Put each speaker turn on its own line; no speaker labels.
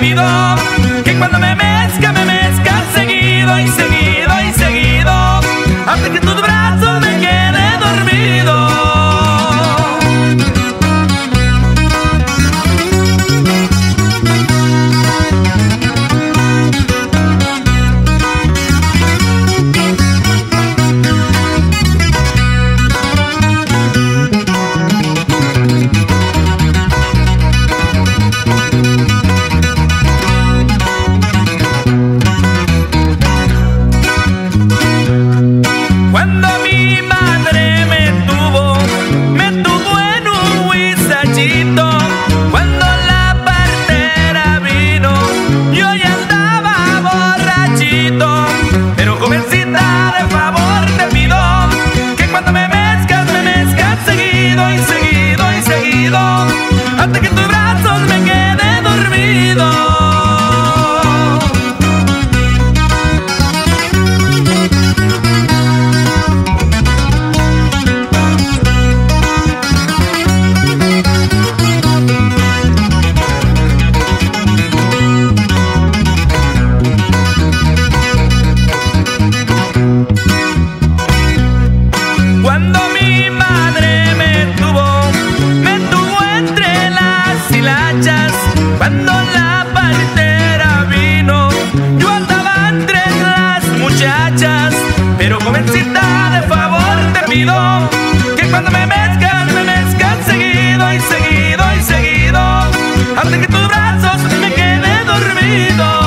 olvido que cuando me Jovencita, de favor te pido que cuando me mezcas, me mezcas seguido y seguido y seguido, antes que tus brazos me quede dormido.